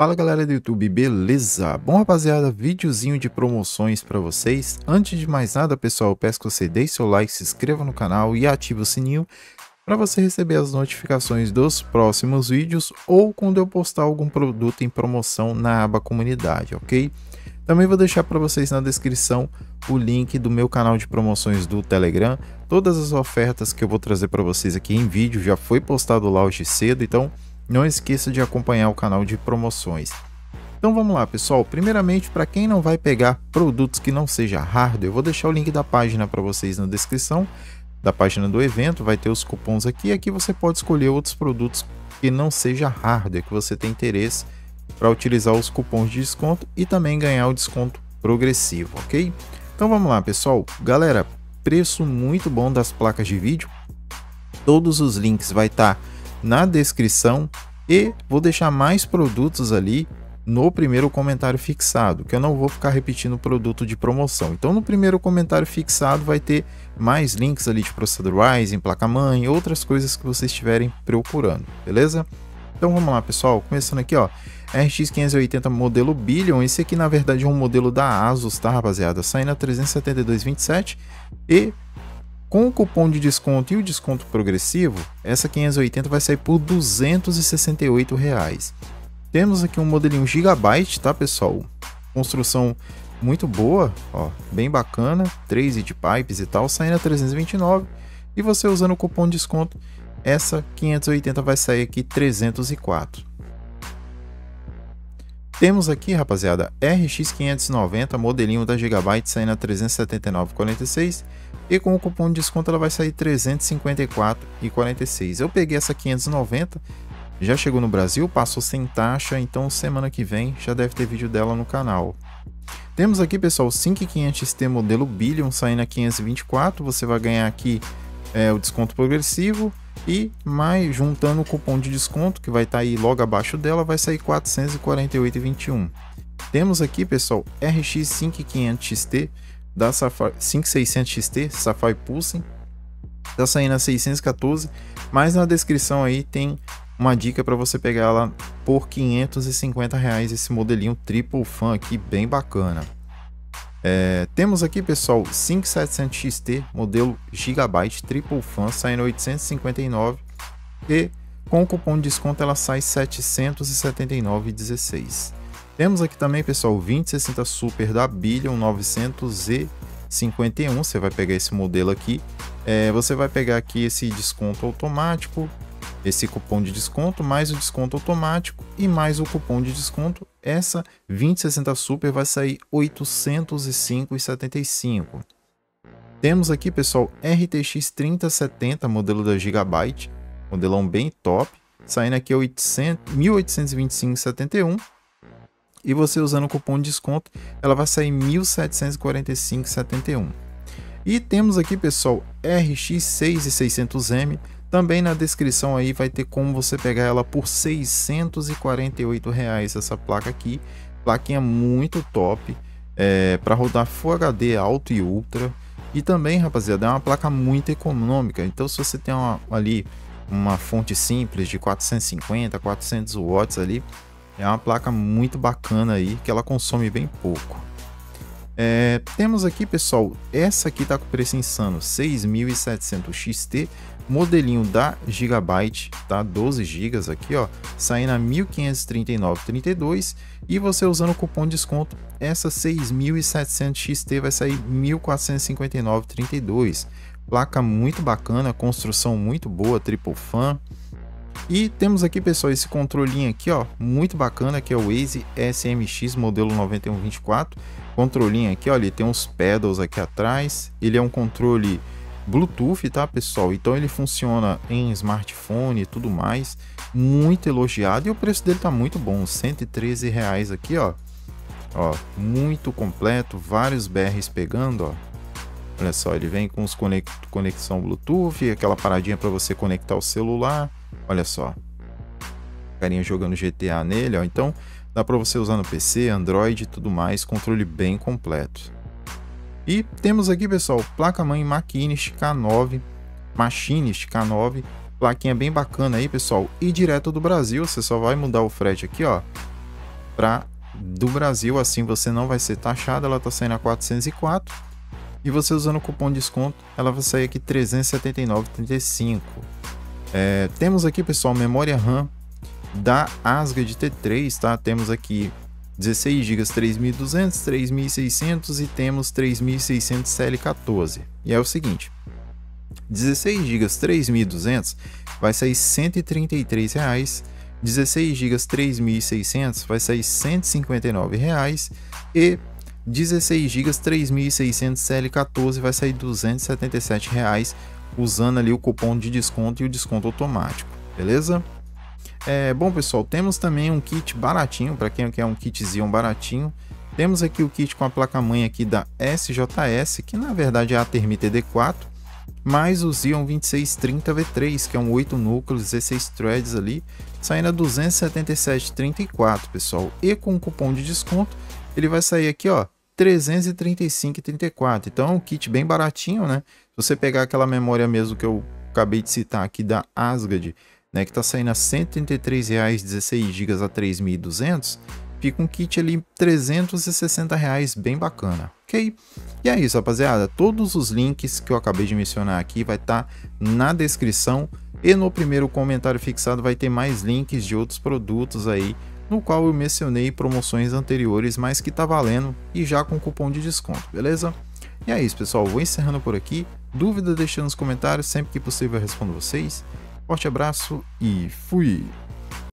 Fala galera do YouTube, beleza? Bom rapaziada, videozinho de promoções para vocês. Antes de mais nada pessoal, peço que você deixe seu like, se inscreva no canal e ative o sininho para você receber as notificações dos próximos vídeos ou quando eu postar algum produto em promoção na aba comunidade, ok? Também vou deixar para vocês na descrição o link do meu canal de promoções do Telegram. Todas as ofertas que eu vou trazer para vocês aqui em vídeo já foi postado lá hoje cedo, então não esqueça de acompanhar o canal de promoções. Então vamos lá pessoal, primeiramente para quem não vai pegar produtos que não seja hardware, eu vou deixar o link da página para vocês na descrição da página do evento, vai ter os cupons aqui. Aqui você pode escolher outros produtos que não seja hardware, que você tem interesse para utilizar os cupons de desconto e também ganhar o desconto progressivo, ok? Então vamos lá pessoal, galera, preço muito bom das placas de vídeo, todos os links vai estar tá na descrição e vou deixar mais produtos ali no primeiro comentário fixado, que eu não vou ficar repetindo produto de promoção. Então no primeiro comentário fixado vai ter mais links ali de processador Ryzen, placa-mãe, outras coisas que vocês estiverem procurando, beleza? Então vamos lá, pessoal, começando aqui, ó, RX 580 modelo Billion, esse aqui na verdade é um modelo da Asus, tá, rapaziada? Saindo a 372,27 e com o cupom de desconto e o desconto progressivo, essa 580 vai sair por 268 reais. Temos aqui um modelinho Gigabyte, tá pessoal? Construção muito boa, ó, bem bacana, 3 de pipes e tal, saindo a 329. E você usando o cupom de desconto, essa 580 vai sair aqui 304. Temos aqui, rapaziada, RX 590, modelinho da Gigabyte, saindo a 379,46 e com o cupom de desconto ela vai sair 354,46. Eu peguei essa 590, já chegou no Brasil, passou sem taxa, então semana que vem já deve ter vídeo dela no canal. Temos aqui, pessoal, o 5500XT modelo Billion saindo a 524, você vai ganhar aqui é, o desconto progressivo e mais juntando o cupom de desconto que vai estar tá aí logo abaixo dela, vai sair 448,21. Temos aqui, pessoal, RX 5500XT da Safari 5600 XT Safari Pulse. Tá saindo a 614, mas na descrição aí tem uma dica para você pegar ela por 550 reais esse modelinho triple fan aqui bem bacana. É, temos aqui pessoal 5700 XT modelo Gigabyte triple fan saindo 859 e com o cupom de desconto ela sai 779,16. Temos aqui também, pessoal, o 2060 Super da Billion 951. Você vai pegar esse modelo aqui. É, você vai pegar aqui esse desconto automático, esse cupom de desconto, mais o desconto automático e mais o cupom de desconto. Essa 2060 Super vai sair 805,75. Temos aqui, pessoal, RTX 3070, modelo da Gigabyte, modelão bem top, saindo aqui 1825,71 e você usando o cupom de desconto, ela vai sair 1745,71. E temos aqui, pessoal, RX 6600M, também na descrição aí vai ter como você pegar ela por 648 reais essa placa aqui, plaquinha muito top, é, para rodar Full HD Alto e Ultra. E também, rapaziada, é uma placa muito econômica. Então, se você tem uma, ali uma fonte simples de 450, 400 watts ali, é uma placa muito bacana aí, que ela consome bem pouco. É, temos aqui, pessoal, essa aqui tá com preço insano, 6.700 XT, modelinho da Gigabyte, tá? 12 GB aqui, ó, saindo a 1.539,32 e você usando o cupom de desconto, essa 6.700 XT vai sair 1.459,32. Placa muito bacana, construção muito boa, triple fan. E temos aqui, pessoal, esse controlinho aqui, ó, muito bacana, que é o Waze SMX modelo 9124. Controlinho aqui, ó, ele tem uns pedals aqui atrás. Ele é um controle Bluetooth, tá, pessoal? Então ele funciona em smartphone e tudo mais. Muito elogiado e o preço dele tá muito bom, 113 reais aqui, ó. Ó, muito completo, vários BRs pegando, ó. Olha só, ele vem com os conexão Bluetooth, aquela paradinha para você conectar o celular Olha só. Carinha jogando GTA nele, ó. Então dá para você usar no PC, Android e tudo mais, controle bem completo. E temos aqui, pessoal, placa-mãe Machinist K9, Machinist K9, plaquinha bem bacana aí, pessoal, e direto do Brasil, você só vai mudar o frete aqui, ó. para do Brasil, assim você não vai ser taxado, ela está saindo a 404 e você usando o cupom de desconto, ela vai sair aqui 379,35. É, temos aqui, pessoal, memória RAM da Asgard T3, tá? Temos aqui 16 GB 3200, 3600 e temos 3600 CL14. E é o seguinte, 16 GB 3200 vai sair 133 reais 16 GB 3.600 vai sair 159 reais e 16 GB 3.600 CL14 vai sair 277 reais usando ali o cupom de desconto e o desconto automático, beleza? É, bom pessoal, temos também um kit baratinho para quem quer um kitzinho baratinho. Temos aqui o kit com a placa-mãe aqui da SJS, que na verdade é a Termi TD4, mais o Xeon 2630V3, que é um 8 núcleos, 16 threads ali, saindo a 277,34, pessoal. E com o cupom de desconto, ele vai sair aqui, ó, 335,34. Então é um kit bem baratinho, né? Se você pegar aquela memória mesmo que eu acabei de citar aqui da Asgard, né, que tá saindo a R$ 133,00 16 GB a 3.200, fica um kit ali 360 reais, bem bacana, ok? E é isso, rapaziada. Todos os links que eu acabei de mencionar aqui vai estar tá na descrição e no primeiro comentário fixado vai ter mais links de outros produtos aí, no qual eu mencionei promoções anteriores, mas que tá valendo e já com cupom de desconto, beleza? E é isso, pessoal. Vou encerrando por aqui. Dúvida deixa nos comentários, sempre que possível eu respondo vocês. Forte abraço e fui!